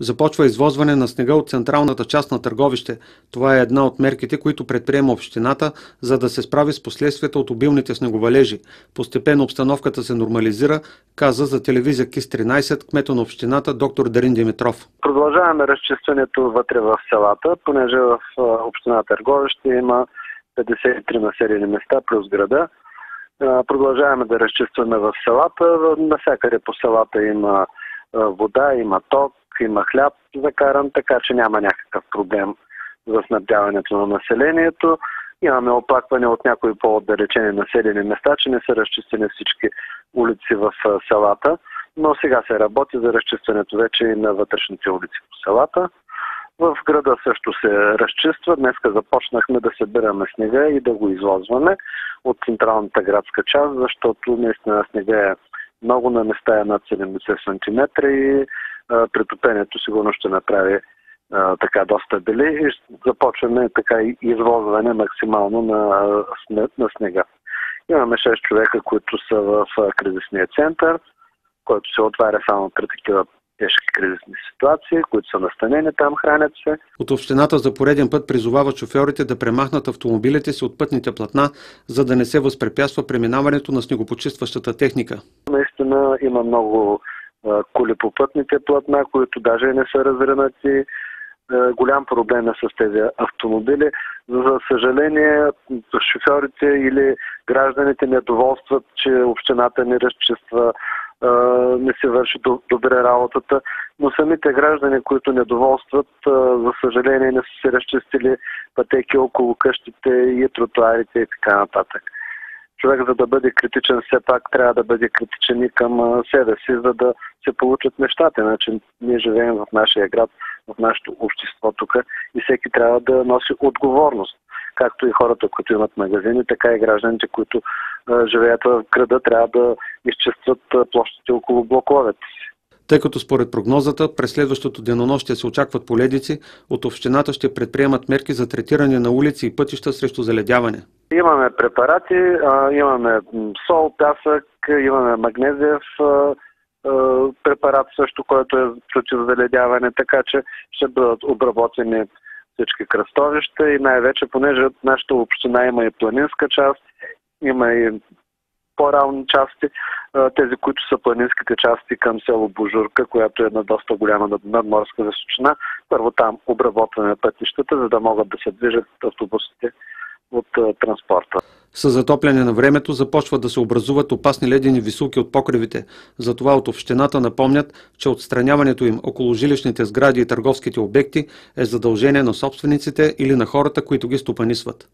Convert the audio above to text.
Започва извозване на снега от централната част на Търговище. Това е една от мерките, които предприема общината, за да се справи с последствията от обилните снеговалежи. Постепенно обстановката се нормализира, каза за телевизия КИС 13 кмето на общината доктор Дарин Димитров. Продължаваме разчистването вътре в селата, понеже в община Търговище има 53 населени места плюс града. Продължаваме да разчистваме в селата. Насякъде по селата има вода, има ток, има хляб закаран, така че няма някакъв проблем за снабдяването на населението. Имаме оплакване от някои по-отдалечени населени места, че не са разчистени всички улици в селата, но сега се работи за разчистването вече и на вътрешните улици по селата. В града също се разчиства. Днеска започнахме да събираме снега и да го извозваме от централната градска част, защото наистина снега е много на места е над 70 см и претопението сигурно ще направи а, така доста бели и започваме така извозване максимално на, на снега. Имаме 6 човека, които са в кризисния център, който се отваря само при такива тежки кризисни ситуации, които са настанени там, хранят се. От общината за пореден път призовава шофьорите да премахнат автомобилите си от пътните платна, за да не се възпрепятства преминаването на снегопочистващата техника. Наистина има много коли по пътните платна, които даже не са разренати. Голям проблем е с тези автомобили. За съжаление, шофьорите или гражданите недоволстват, че общината не разчиства, не се върши добре работата, но самите граждани, които недоволстват, за съжаление не са се разчистили пътеки около къщите и тротуарите и така нататък човек, за да бъде критичен, все пак трябва да бъде критичен и към себе си, за да се получат нещата. Значи ние живеем в нашия град, в нашето общество тук и всеки трябва да носи отговорност. Както и хората, които имат магазини, така и гражданите, които живеят в града, трябва да изчистват площите около блоковете си. Тъй като според прогнозата през следващото денонощие се очакват поледици, от общината ще предприемат мерки за третиране на улици и пътища срещу заледяване. Имаме препарати, имаме сол, пясък, имаме магнезиев препарат също, който е против заледяване, така че ще бъдат обработени всички кръстовища и най-вече, понеже нашата община има и планинска част, има и по-равни части, тези, които са планинските части към село Божурка, която е една доста голяма надморска височина. Първо там обработваме пътищата, за да могат да се движат автобусите от транспорта. С затопляне на времето започват да се образуват опасни ледени висулки от покривите. Затова от общината напомнят, че отстраняването им около жилищните сгради и търговските обекти е задължение на собствениците или на хората, които ги стопанисват.